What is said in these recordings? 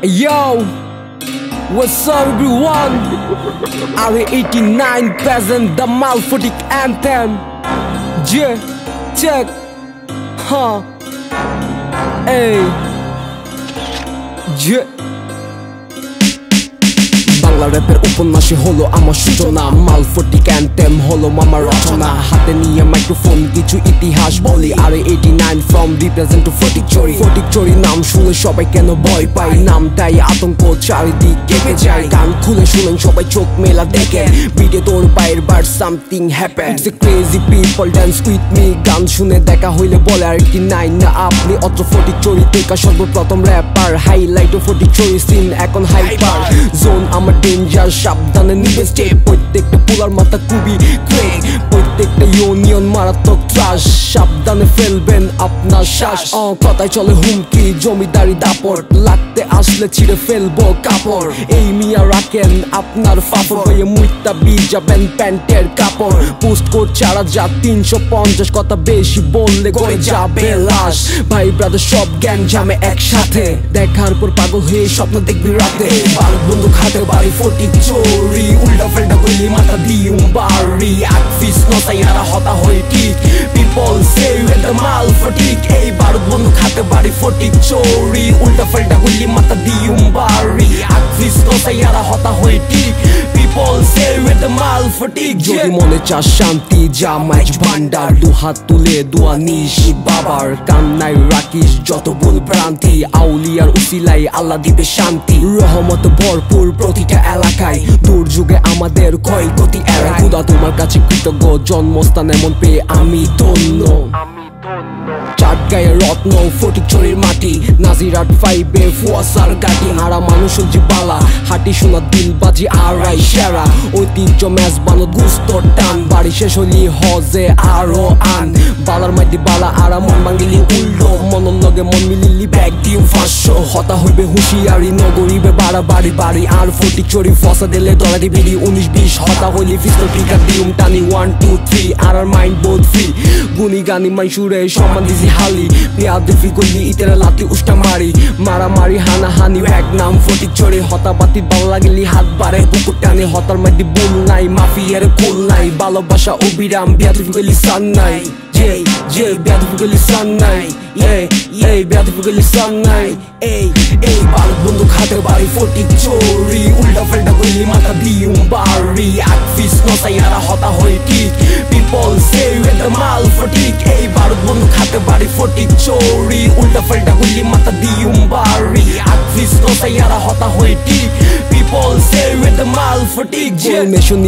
Yo, what's up everyone? RA89 present the Malphotic anthem. Yeah, check, huh? Hey. Bangla র্যাপের উপন্যাসে হলো আমার সূচনা। মালফটিক anthem হলো মামার রচনা। হাতে নিয়ে মাইক্রোফোন কিছু ইতিহাস বলি। আর eighty nine from represent to Phatik চড়ি। ফটিক চড়ি নাম শুনে সবাই কেন ভয় পায়? নামটাই আতঙ্ক, চারিদিক কেঁপে যায়। গান খুলে শুনেন সবাই চোখ মেলা দেখে। বিটে তোর পায়ের বার something happen crazy people dance with me গান শুনে দেখা হইলে বলে, আর কি নাইন না আপনি? অত্র ফটিক চড়ি থেকে সর্বপ্রথম র্যাপার হাইলাইট ও ফটিক চড়ি সিন এখন হাইপার জোন আমার ডেঞ্জার সাবধানে নিবে স্টেপ প্রত্যেকটা পোলার মাথা খুবই ক্রেক প্রত্যেকটা ইউনিয়ন মারাত্মক ত্রাস। সাবধানে ফেলবেন আপনার শ্বাস। অ কথায় চলে হুমকি জমিদারি দাপট। লাগতে আসলে ছিঁড়ে ফেলব কাপড়। এই মিয়া রাখেন আপনার ফাফর। হয়ে মুইতা যাবেন প্যান্টের কাপড়। পোস্ট করছে আর যা তিনশো পঞ্চাশ কথা বেশি বললে করে যাবে লাশ। ভাই ব্রাদার সব জ্ঞান জামে একসাথে। দেখার পর পাগল হয়ে স্বপ্ন দেখবি রাতে। ভারত বন্ধু খাতে বাড়ি ফটিক চোরি উল্টা নতাই হয় ঠিক। পিপল সে এট মাল ফটিক এই বার বন্ধু খাতে বাড়ি ফটিক। চোরি, উল্টা ফাল্টা গুলি মাথা দিউম বাড়ি। এক ফিস হতা হয় ঠিক। উইথ দ্য মাল ফটিক যদি মনে চাস শান্তি, যা ম্যাচ ভান্ডার দু তুলে দোয়া নিস। বাবার কান্নায় রাখিস যত ভুল ভ্রান্তি, আউলিয়ার উসিলাই আল্লাহ দিবে শান্তি। রহমত ভরপুর প্রতিটা এলাকায়, দুর্যোগে আমাদের ক্ষয়ক্ষতি এড়ায়। খুদা তোমার কাছে কৃতজ্ঞ, জন্মস্থান এমন পেয়ে আমি ধন্য। চাট গায়ে রত্ন ফটিক চড়ির মাটি। নাজিরাট ফাইবে ফুয়াসার গাটি হারা মানুষ হচ্ছে বালা হাটি সোনা দিল বাজি আড়াই সেরা। ঐতিহ্য ম্যাচ বানো গুস্ত টান। বাড়ি শেষ হলি হজে আরও আন। বালার মাইতি বালা, আরা মন বাঙ্গিলি উল্টো। মনন লগে মন মিলিলি ব্যাগ দিও ফাঁসশো হতা হইবে হুঁশিয়ারি নগরিবে বাড়া বাড়ি বাড়ি। আর ফটিক চড়ি ফসা দিলে দলা দিবি উনিশ বিশ, হতা হইলি ফিস্তল পিকার দিউম টানি ওয়ান টু থ্রি আর আর মাইন্ড বোধ ফ্রি গুনি গানি মাইসুরে সম্মান দিছি হালি। দেখি গলি ইতেরা লাতি উষ্টা মারি। মারামারি হানা হানি এক নাম ফটিক ছড়ে। হতা পাতি ভালো লাগিলি, হাত বাড়ে কুকুর টানে। হতার মাটি বুল নাই, মাফিয়ার কুল নাই। ভালোবাসা অবিরাম বিয়া তুই গলি সান নাই। Yay, yay, বেয়াদবি গলি সান নাই Yay, yay, বেয়াদবি গলি সান নাই এই এই বাল বন্ধু খাতে বাড়ি ফটিক চোরি উল্টা ফেল্টা গলি মাথা দিউম বাড়ি এক ফিস নসাই আরা হতা হয়ে ঠিক। পিপল সে দ্য মাল ফটিক এই ভারত বন্ধু খাতে বাড়ি ফটিক চোরি উল্টা ফেল্টা গলি মাথা দিউম বাড়ি এক ফিস নসাই আরা হতা হয়ে ঠিক।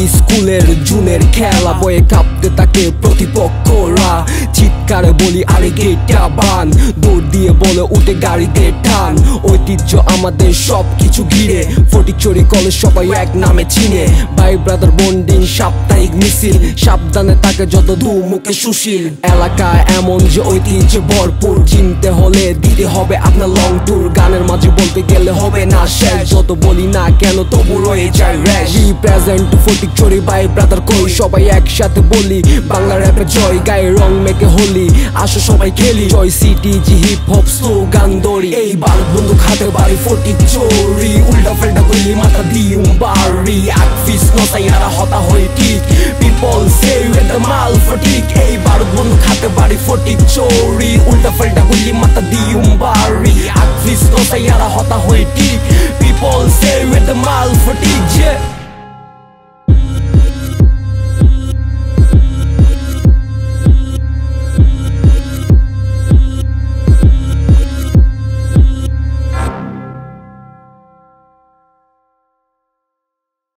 স্কুলের জুনের খেলা বয়ে কাঁপতে তাকে প্রতিপক্ষরা। চিৎকারে বলি, আরে গেটা বান। দৌড় দিয়ে বলে, উঠে গাড়িতে টান। ঐতিহ্য আমাদের সব কিছু ঘিরে। ফটিক চড়ি কলেজ সবাই এক নামে চিনে। ভাই ব্রাদার বন্ডিং সাপ্তাহিক মিছিল। সাবধানে তাকে যত দু মুখে সুশীল। এলাকা এমন যে ঐতিহ্য ভরপুর। চিনতে হলে দিতে হবে আপনার লং ট্যুর গানের মাঝে বলতে গেলে হবে না শেষ। যত বলি না কেন তবু রয়ে যায় র্যাশ রিপ্রেজেন্ট ফটিক চড়ি ভাই ব্রাদার কই? সবাই একসাথে বলি, বাংলা র্যাপে জয়, গায়ে রং মেকে হোলি। আসো সবাই খেলি। জয় সিটি জি হিপ হপ স্লোগান দড়ি। এই বাল বন্ধু খাতে বাড়ি ফটিক চোরি উল্টা ফেল্টা করলি মাথা দিউম বাড়ি এক ফিস নসাই হতা হয়ে ঠিক। পিপল সে মাল ফটিক এই ভারত বন্ধু പാട്ടുപാടി ഫോട്ടി ചോറി ഉണ്ട ഫൾഡ കുല്ലി മത്ത ദിയും ബാറി അക്വിസ് കോസയാറ ഹോത്ത ഹോയിട്ടി പീപ്പിൾ സേ വിത്ത് മാ